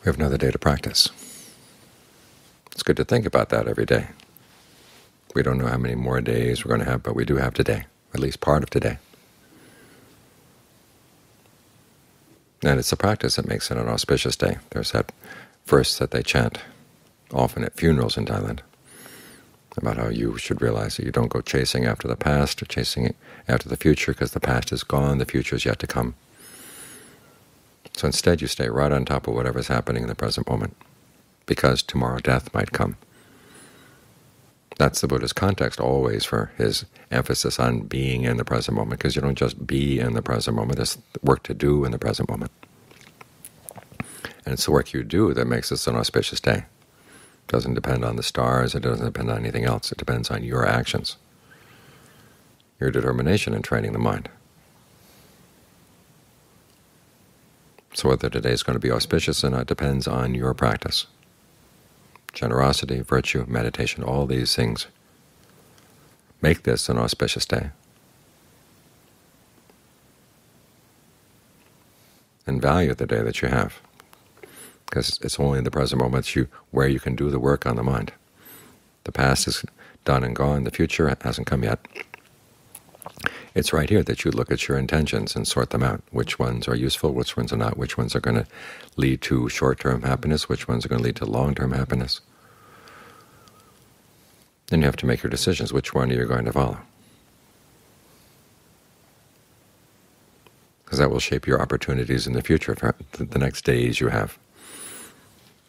We have another day to practice. It's good to think about that every day. We don't know how many more days we're going to have, but we do have today, at least part of today. And it's a practice that makes it an auspicious day. There's that verse that they chant often at funerals in Thailand about how you should realize that you don't go chasing after the past or chasing after the future because the past is gone, the future is yet to come. So instead you stay right on top of whatever is happening in the present moment, because tomorrow death might come. That's the Buddha's context always for his emphasis on being in the present moment, because you don't just be in the present moment, there's work to do in the present moment. And it's the work you do that makes this an auspicious day. It doesn't depend on the stars, it doesn't depend on anything else, it depends on your actions, your determination in training the mind. So whether today is going to be auspicious or not depends on your practice. Generosity, virtue, meditation, all these things make this an auspicious day. And value the day that you have, because it's only in the present moment you, where you can do the work on the mind. The past is done and gone, the future hasn't come yet. It's right here that you look at your intentions and sort them out, which ones are useful, which ones are not, which ones are going to lead to short-term happiness, which ones are going to lead to long-term happiness. Then you have to make your decisions, which one are you going to follow. Because that will shape your opportunities in the future, for the next days you have.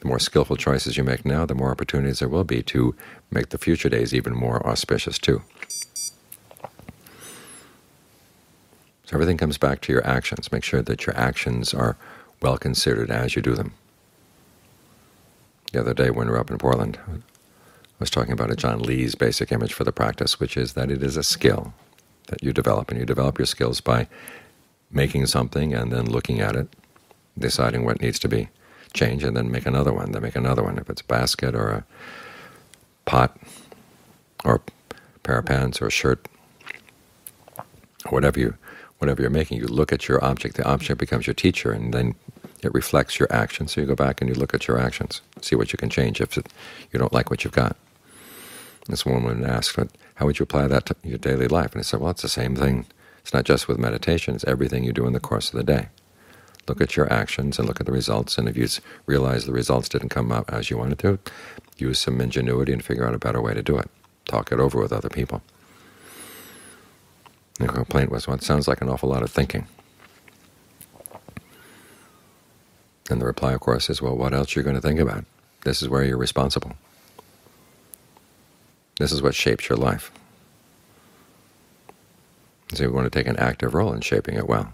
The more skillful choices you make now, the more opportunities there will be to make the future days even more auspicious too. So everything comes back to your actions. Make sure that your actions are well considered as you do them. The other day when we were up in Portland, I was talking about Ajaan Lee's basic image for the practice, which is that it is a skill that you develop, and you develop your skills by making something and then looking at it, deciding what needs to be changed, and then make another one, then make another one. If it's a basket or a pot or a pair of pants or a shirt, whatever you whatever you're making, you look at your object. The object becomes your teacher, and then it reflects your actions. So you go back and you look at your actions, see what you can change if you don't like what you've got. This woman asked, how would you apply that to your daily life? And I said, well, it's the same thing. It's not just with meditation. It's everything you do in the course of the day. Look at your actions and look at the results, and if you realize the results didn't come out as you wanted to, use some ingenuity and figure out a better way to do it. Talk it over with other people. The complaint was, well, it sounds like an awful lot of thinking. And the reply, of course, is, well, what else are you going to think about? This is where you're responsible. This is what shapes your life. So you want to take an active role in shaping it well.